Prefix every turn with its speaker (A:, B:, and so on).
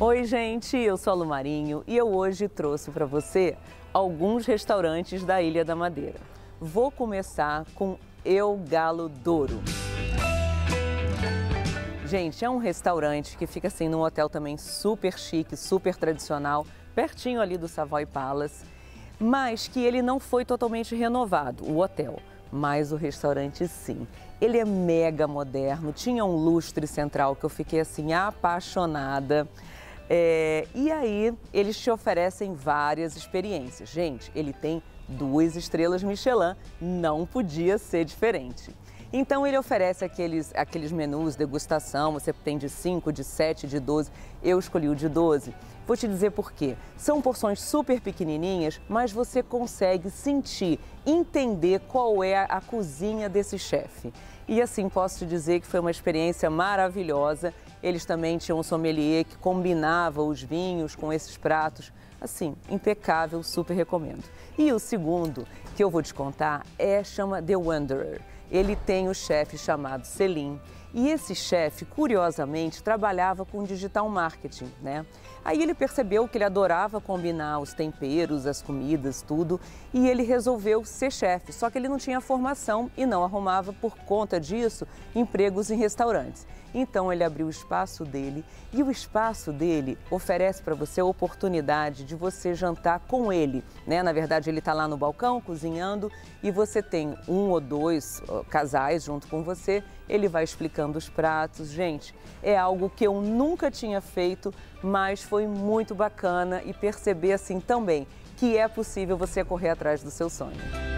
A: Oi, gente, eu sou a Lu Marinho e eu hoje trouxe para você alguns restaurantes da Ilha da Madeira. Vou começar com Eu Galo Douro. Gente, é um restaurante que fica assim num hotel também super chique, super tradicional, pertinho ali do Savoy Palace, mas que ele não foi totalmente renovado, o hotel mas o restaurante sim. Ele é mega moderno, tinha um lustre central que eu fiquei assim apaixonada. É, e aí, eles te oferecem várias experiências. Gente, ele tem duas estrelas Michelin, não podia ser diferente. Então ele oferece aqueles, aqueles menus degustação, você tem de 5, de 7, de 12. Eu escolhi o de 12. Vou te dizer por quê. São porções super pequenininhas, mas você consegue sentir, entender qual é a cozinha desse chefe. E assim posso te dizer que foi uma experiência maravilhosa. Eles também tinham um sommelier que combinava os vinhos com esses pratos. Assim, impecável, super recomendo. E o segundo que eu vou te contar é chama The Wanderer ele tem o chefe chamado Selim. E esse chefe, curiosamente, trabalhava com digital marketing, né? Aí ele percebeu que ele adorava combinar os temperos, as comidas, tudo, e ele resolveu ser chefe. Só que ele não tinha formação e não arrumava, por conta disso, empregos em restaurantes. Então ele abriu o espaço dele e o espaço dele oferece para você a oportunidade de você jantar com ele. Né? Na verdade, ele está lá no balcão cozinhando e você tem um ou dois casais junto com você. Ele vai explicando os pratos. Gente, é algo que eu nunca tinha feito, mas foi muito bacana e perceber assim também que é possível você correr atrás do seu sonho.